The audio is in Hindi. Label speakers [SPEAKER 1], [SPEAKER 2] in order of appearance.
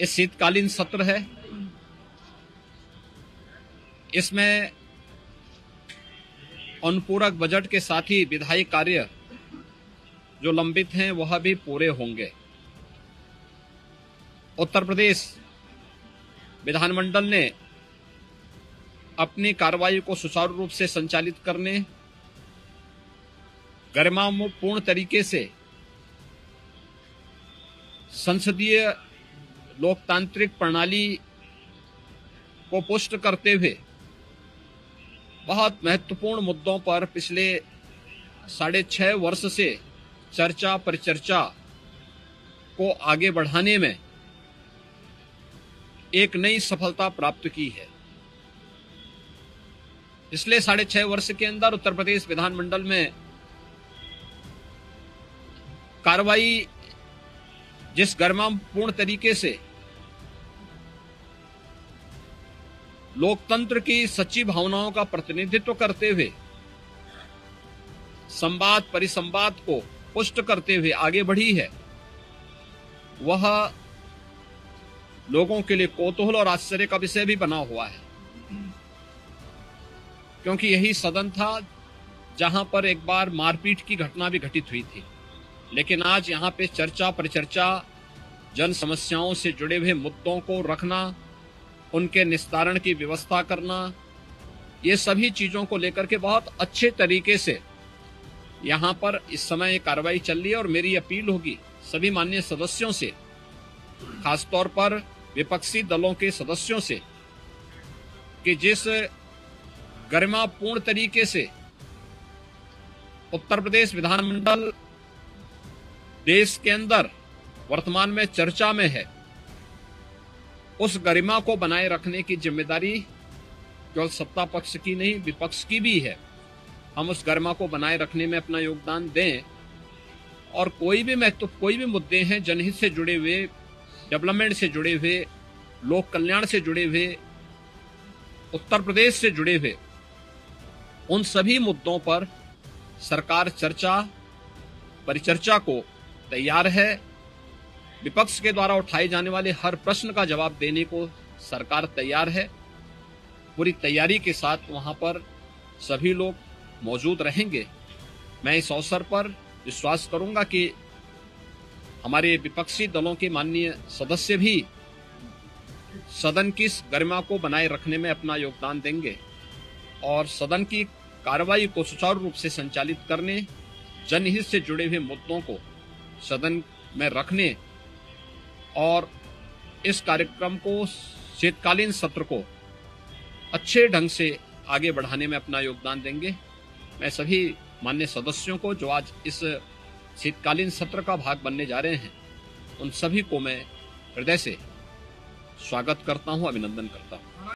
[SPEAKER 1] ये शीतकालीन सत्र है। इसमें अनुपूरक बजट के साथ ही विधायी कार्य जो लंबित हैं, वह भी पूरे होंगे। उत्तर प्रदेश विधानमंडल ने अपनी कार्रवाई को सुचारू रूप से संचालित करने, गरिमापूर्ण तरीके से संसदीय लोकतांत्रिक प्रणाली को पुष्ट करते हुए बहुत महत्वपूर्ण मुद्दों पर पिछले साढ़े छह वर्ष से चर्चा परिचर्चा को आगे बढ़ाने में एक नई सफलता प्राप्त की है। पिछले साढ़े छह वर्ष के अंदर उत्तर प्रदेश विधानमंडल में कार्रवाई जिस गर्मापूर्ण तरीके से लोकतंत्र की सच्ची भावनाओं का प्रतिनिधित्व करते हुए, संवाद, परिसंवाद को पुष्ट करते हुए आगे बढ़ी है। वह लोगों के लिए कोतूहल और आश्चर्य का विषय भी बना हुआ है। क्योंकि यही सदन था जहाँ पर एक बार मारपीट की घटना भी घटित हुई थी। लेकिन आज यहाँ पे चर्चा परिचर्चा जन समस्याओं से जुड़े हुए मुद्दों को रखना उनके निस्तारण की व्यवस्था करना, ये सभी चीज़ों को लेकर के बहुत अच्छे तरीके से यहाँ पर इस समय ये कार्रवाई चल रही है और मेरी अपील होगी सभी मान्य सदस्यों से, खासतौर पर विपक्षी दलों के सदस्यों से, कि जिस गरिमापूर्ण तरीके से उत्तर प्रदेश विधानमंडल देश के अंदर वर्तमान में चर्चा में है उस गरिमा को बनाए रखने की ज़िम्मेदारी केवल सत्ता पक्ष की नहीं विपक्ष की भी है। हम उस गरिमा को बनाए रखने में अपना योगदान दें और कोई भी महत्व तो, कोई भी मुद्दे हैं जनहित से जुड़े हुए डेवलपमेंट से जुड़े हुए लोक कल्याण से जुड़े हुए उत्तर प्रदेश से जुड़े हुए उन सभी मुद्दों पर सरकार चर्चा परिचर्चा को तैयार है। विपक्ष के द्वारा उठाए जाने वाले हर प्रश्न का जवाब देने को सरकार तैयार है। पूरी तैयारी के साथ वहाँ पर सभी लोग मौजूद रहेंगे। मैं इस अवसर पर विश्वास करूँगा कि हमारे विपक्षी दलों के माननीय सदस्य भी सदन की गरिमा को बनाए रखने में अपना योगदान देंगे और सदन की कार्रवाई को सुचारू रूप से संचालित करने, जनहित से जुड़े हुए मुद्दों को सदन में रखने और इस कार्यक्रम को शीतकालीन सत्र को अच्छे ढंग से आगे बढ़ाने में अपना योगदान देंगे। मैं सभी मान्य सदस्यों को जो आज इस शीतकालीन सत्र का भाग बनने जा रहे हैं, उन सभी को मैं हृदय से स्वागत करता हूँ, अभिनंदन करता हूँ।